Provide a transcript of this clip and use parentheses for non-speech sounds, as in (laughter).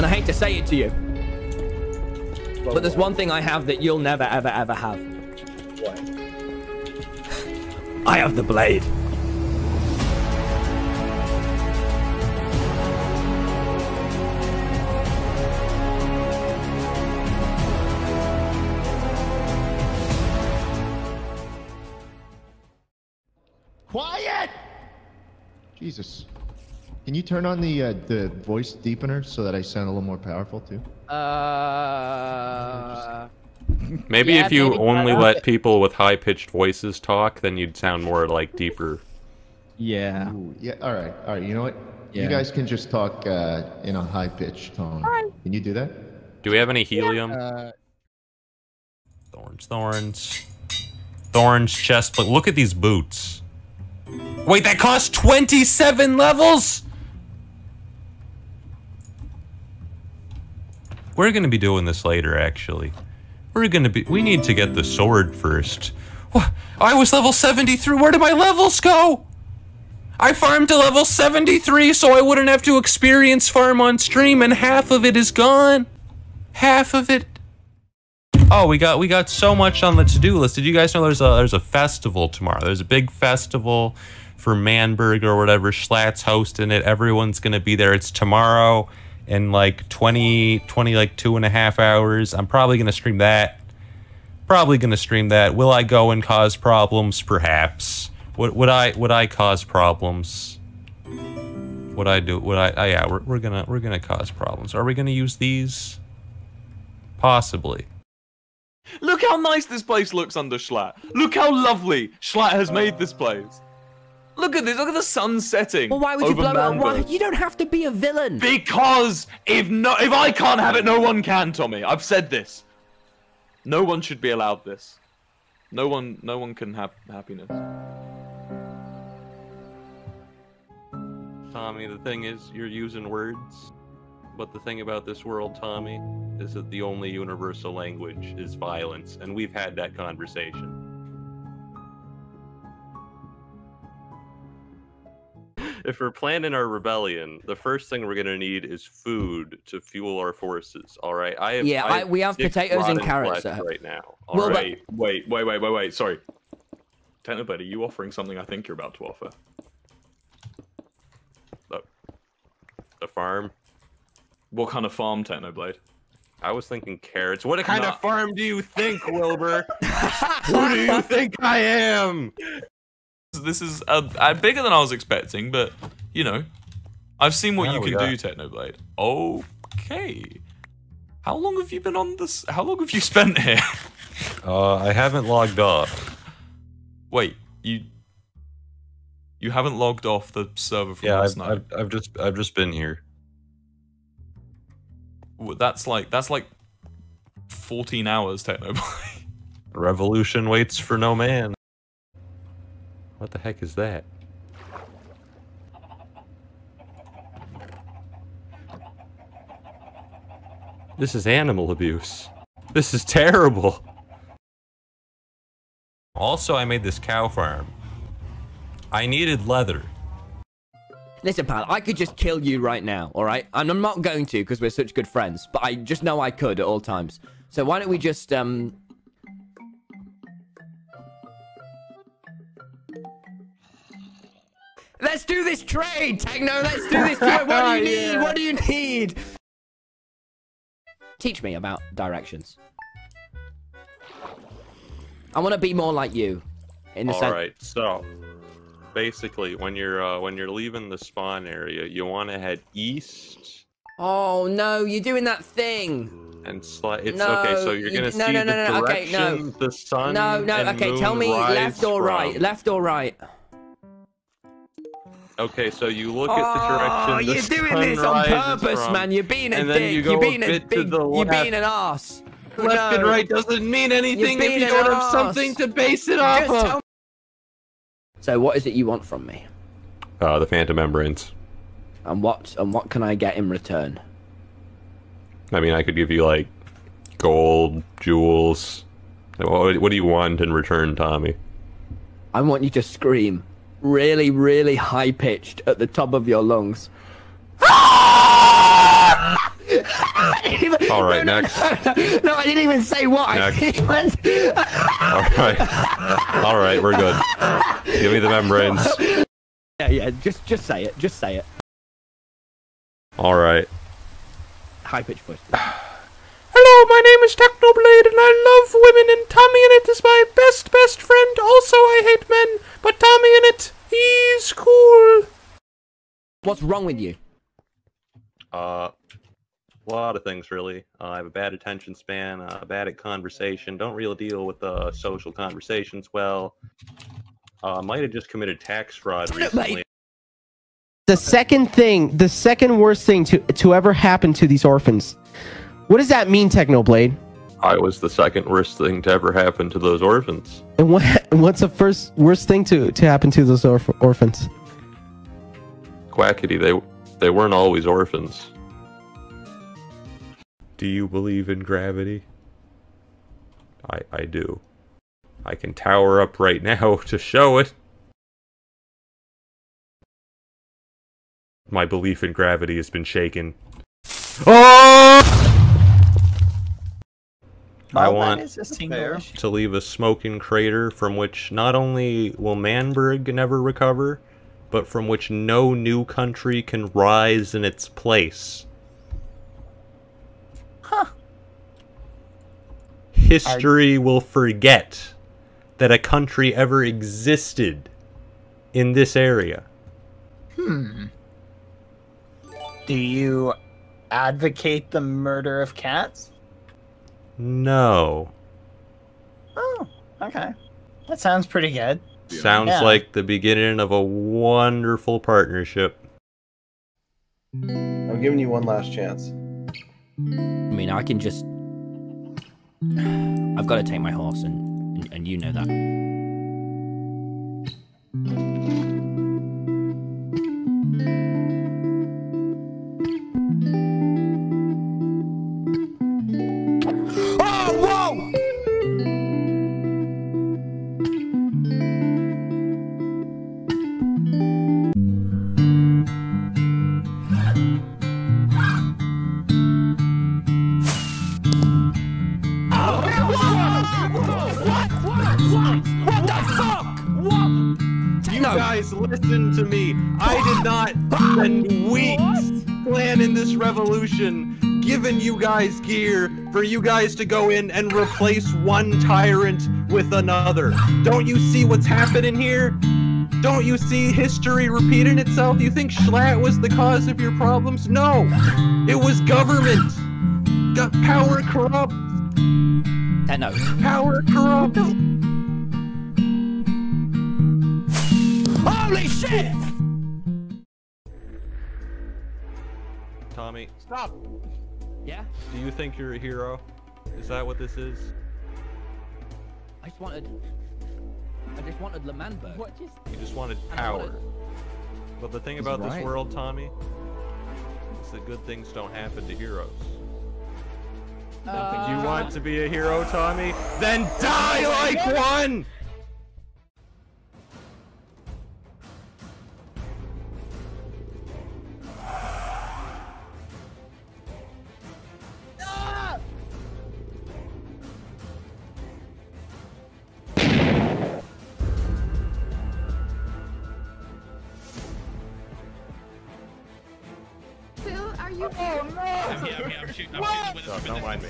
And I hate to say it to you, but there's one thing I have that you'll never, ever, ever have. What? I have the blade. Quiet! Jesus. Can you turn on the uh, the voice deepener so that I sound a little more powerful too? Uh, (laughs) Maybe Yeah, if you maybe only not. let people with high pitched voices talk, then you'd sound more like deeper. Yeah. Ooh, yeah. All right. All right. You know what? Yeah. You guys can just talk uh, in a high pitched tone. Can you do that? Do we have any helium? uh, Thorns, thorns. Thorns, chest plate. Look at these boots. Wait, that cost 27 levels? We're gonna be doing this later, actually. We're gonna be. We need to get the sword first. What? I was level 73. Where did my levels go? I farmed to level 73 so I wouldn't have to experience farm on stream, and half of it is gone. Half of it Oh, we got we got so much on the to-do list. Did you guys know there's a there's a festival tomorrow? There's a big festival for Manberg or whatever. Schlatt's hosting it. Everyone's gonna be there. It's tomorrow in like 20, 20 like two and a half hours. I'm probably gonna stream that. Probably gonna stream that. Will I go and cause problems? Perhaps. Would would I would I cause problems? Would I do? Would I? Oh yeah, we're, we're gonna we're gonna cause problems. Are we gonna use these? Possibly. Look how nice this place looks under Schlatt. Look how lovely Schlatt has made this place. Look at this. Look at the sun setting. Well, why would you over blow it up? Why? You don't have to be a villain. Because if no, if I can't have it, no one can, Tommy. I've said this. No one should be allowed this. No one, no one can have happiness. Tommy, the thing is, you're using words. But the thing about this world, Tommy, is that the only universal language is violence, and we've had that conversation. If we're planning our rebellion, the first thing we're gonna need is food to fuel our forces. All right, I have. Yeah, I- we have potatoes and carrots flesh right now. All Well, but- Wait, wait, wait, wait, wait. Sorry. Technoblade, are you offering something I think you're about to offer? the, the farm. What kind of farm, Technoblade? I was thinking carrots. What kind Nah. of farm do you think, Wilbur? (laughs) Who do you think I am? This is uh, uh, bigger than I was expecting, but you know, I've seen what you can got- do, Technoblade. Okay. How long have you been on this? How long have you (laughs) spent here? Uh, I haven't logged off. Wait, you you haven't logged off the server from Yeah, last I've, night. I've, I've just I've just been here. Well, That's like that's like 14 hours, Technoblade. (laughs) Revolution waits for no man. What the heck is that? This is animal abuse. This is terrible. Also, I made this cow farm. I needed leather. Listen, pal, I could just kill you right now, all right? And I'm not going to because we're such good friends, but I just know I could at all times. So why don't we just, um... do this trade, Techno! Let's do this trade! What do you (laughs) need? What do you need? Teach me about directions. I want to be more like you. In the All sense... right, so basically, when you're uh, when you're leaving the spawn area, you want to head east Oh, no, you're doing that thing! and slide. It's No, okay. So you're you- gonna no, see no, no, the no, okay, no. the sun. No, no, and okay, tell me left or right. from. Left or right. Okay, so you look at the direction. Oh, the you're doing this on purpose, from, man. You're being a and then dick. you You go are a being a bit to big. the You're left. being an ass. Left and No. right doesn't mean anything if being you an don't have arse. something to base it off Just of. So, what is it you want from me? Uh, the Phantom Membranes. And what and what can I get in return? I mean, I could give you like gold, jewels. What, what do you want in return, Tommy? I want you to scream really, really high pitched at the top of your lungs. I didn't even- All right, (laughs) no, next. No, no, no, I didn't even say what. (laughs) Next. I All right. All right, we're good. Give me the membranes. (laughs) yeah, yeah. Just, just say it. Just say it. All right. High pitched voice. (sighs) Hello, my name is Technoblade, and I love women, and TommyInnit is my best, best friend. Also, I hate men, but Tommy in it, he's cool. What's wrong with you? Uh, a lot of things, really. Uh, I have a bad attention span, uh, bad at conversation, don't really deal with uh, social conversations well. Uh, might have just committed tax fraud Mate. recently. the second thing, the second worst thing to to ever happen to these orphans. What does that mean, Technoblade? I was the second worst thing to ever happen to those orphans. And what (laughs) what's the first worst thing to to happen to those orph- orphans? Quackity, they they weren't always orphans. Do you believe in gravity? I I do. I can tower up right (laughs) now to show it. My belief in gravity has been shaken. Oh! I Well, want is just English. to leave a smoking crater from which not only will Manberg never recover, but from which no new country can rise in its place. Huh. History will forget that a country ever existed in this area. Hmm. Do you advocate the murder of cats? No. Oh, okay. That sounds pretty good. Sounds Yeah. like the beginning of a wonderful partnership. I'm giving you one last chance. I mean, I can just. I've got to take my horse, and, and, and you know that. Not spend weeks planning this revolution, giving you guys gear for you guys to go in and replace one tyrant with another. Don't you see what's happening here? Don't you see history repeating itself? You think Schlatt was the cause of your problems? No, it was government. Got power corrupt. Uh, Techno. Power corrupt. Holy shit! Tommy, Stop. Yeah? do you think you're a hero? Is that what this is? I just wanted. I just wanted L'Manberg. What just? You just wanted power. wanted- But the thing He's about this world, Tommy, is that good things don't happen to heroes. Uh, you want to be a hero, Tommy? Then die like one! Who are you? So, don't mind me.